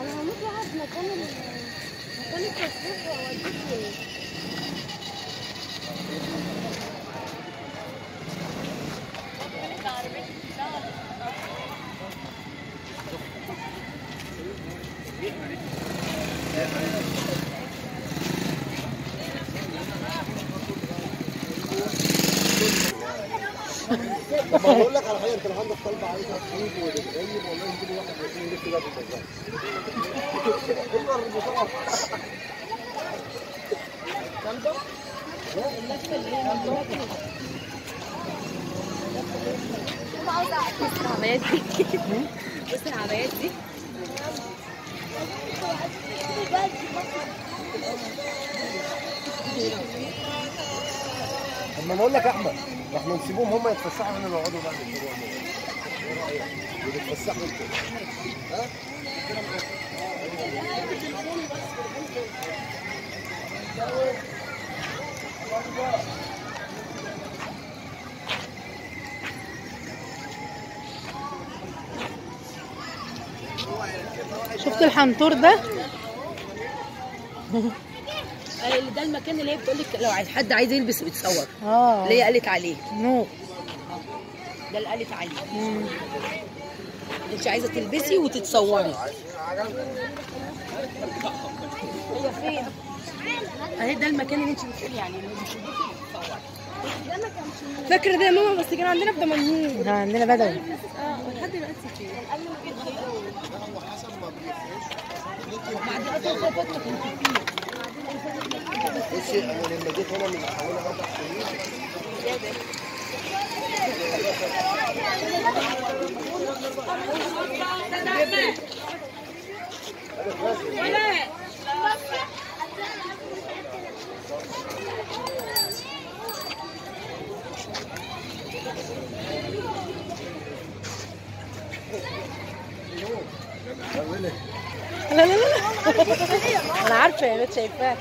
أنا هموت واحد مكان ال- مكان التصوير واوديك طب ما بقول لك على حاجة أنت لو عندك طلبة عايزة وتتغيب والله نجيب واحد في بص العمايات دي بص العمايات دي طب ما بقول لك يا احمد إحنا نسيبهم هم يتفسحوا هنا نقعدوا بقى نتفرجوا إيه رأيك؟ بتتفسحوا أنتوا ها؟ شفت الحنطور ده ده المكان اللي هي بتقول لك لو حد عايز يلبس ويتصور. آه. اللي هي قالت عليه؟ نور ده اللي قالت عليه. انت عايزة تلبسي وتتصوري. هي فين؟ اهي ده المكان اللي انت بتقولي وتتصوري فاكرة ده يا ماما؟ بس كان عندنا في دمنهور. ده عندنا بدوي. آه لحد دلوقتي فيه بصي أنا لما جيت هنا من حوالي أربع سنين لا لا لا لا أنا عارفه يا بنت شايفاها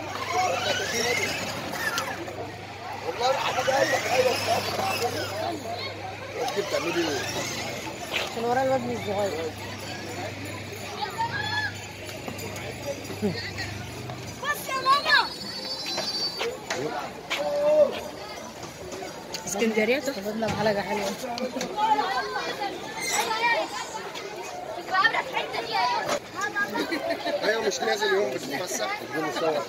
والله حاجة أيوه أيوه انت بتعملي إيه؟ عشان ورايا الواد الصغير بص يا ماما اسكندريه تحفه استفدنا بحلقه حلوة أيوه مش نازل يوم بتتفسح صور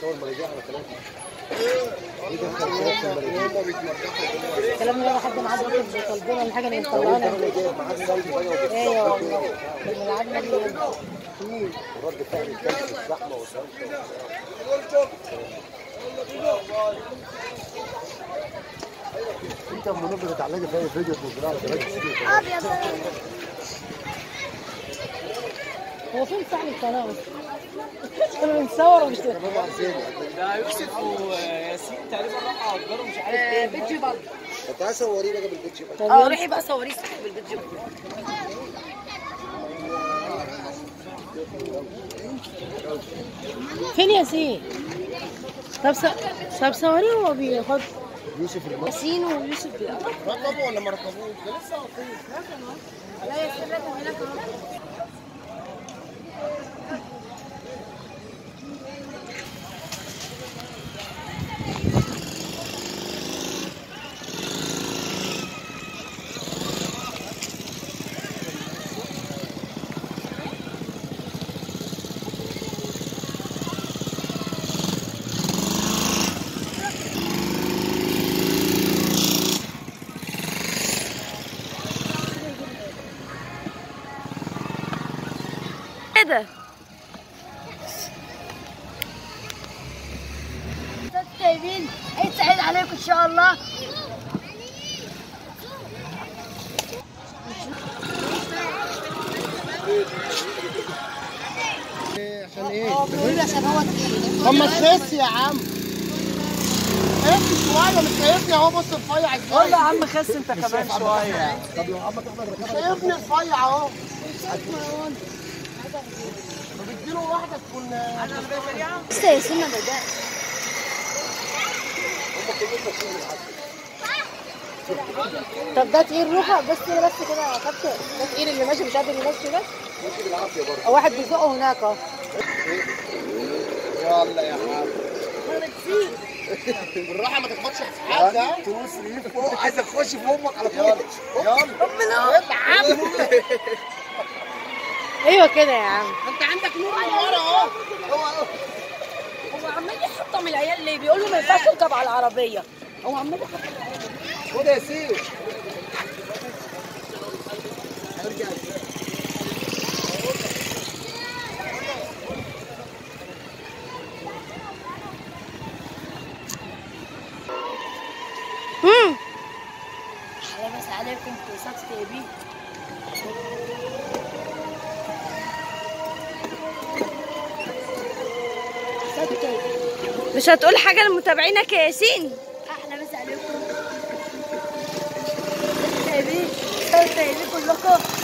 صور مراجعه على الكلام ده حد معاه دلوقتي طالبين ولا حاجة انت نطلعها أنا جايب معاك سلبي بقى أيوه. فعل الكلب في الزحمه والزحمة أنت ام نبي بتعلقي في أي فيديو تنزلها على قناه السيدي أبيض. هو فين صاحب القناه بس؟ كنا بنصور ومش ده يوسف وياسين تقريبا راحوا أجروا مش عارف إيه بيتجي برضه طب تعالى صوريه بقى بالبيتش بقى آه روحي بقى صوريه صاحب البيتجي فين ياسين؟ طب. طب صوريه وهو بياخد يوسف ياسين ويوسف ركبوا ولا ما ركبوش؟ ده لسه لا يا سيدي كان هناك اهو إيه ده؟ عيد سعيد عليكم إن شاء الله. عشان إيه؟ بيقول عشان هو تقيل طب ما تخس يا عم. خس شوية مش شايفني اهو بص رفيع إزاي يا عم خس انت كمان شوية. طب لو عمك احمد ركبها. شايفني رفيع أهو. بتديله واحدة تكون لسه يا سيما بدأ طب ده تقيل رفع بس كده بس كده يا كابتن. ده تقيل اللي ماشي مش قادر يمشي ده ماشي بالعافيه برضه واحد بيزقه هناك اهو. يلا يا حاج. بالراحة ما تخبطش في حد ها 2 3 4 عايز اخش في أمك على طول. يلا يلا. أيوه كده يا عم. انت عندك نور من ورا اهو. هو يحطم العيال ليه بيقول له ما ينفعش تركب على العربية. هو عمال خد يا سيف. ارجع على بس عليكم. في تي مش هتقول حاجة لمتابعينك يا ياسين؟ أحلى بس عليكم. طيبين طيبين كلكم.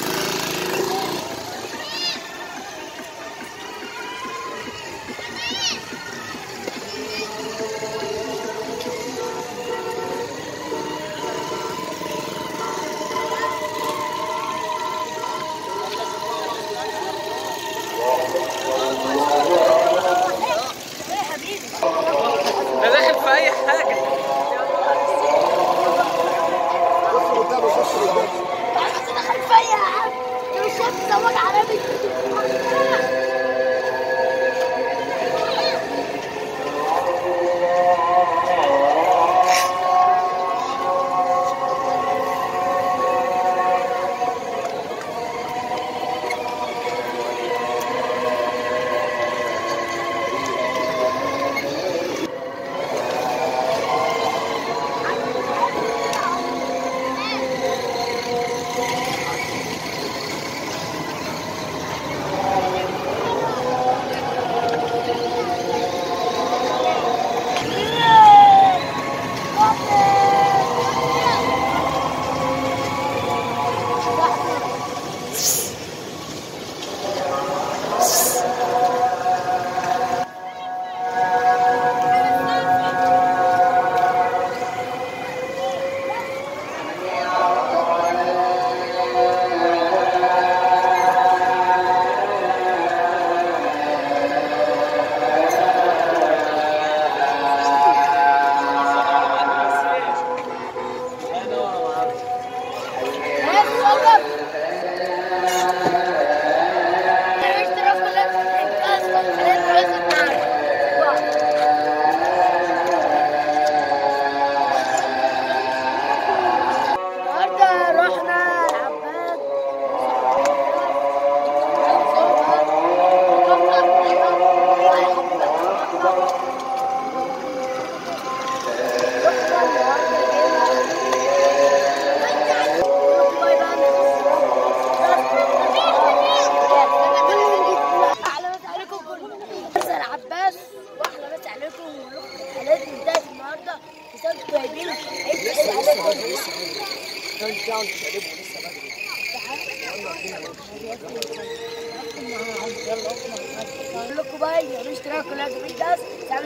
أقول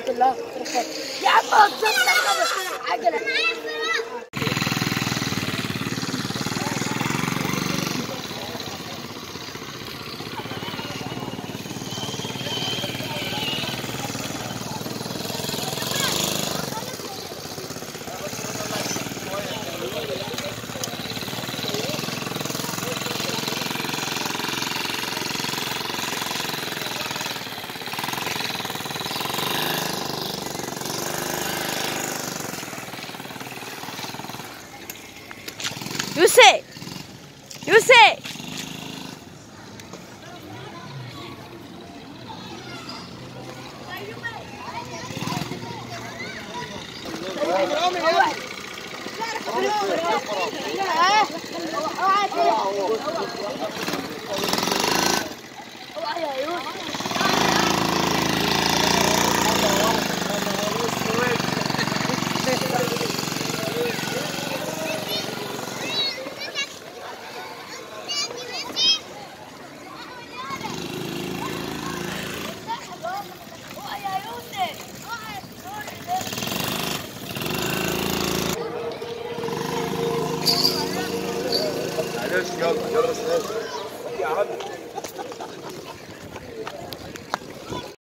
الله يا عم るせえうるせえ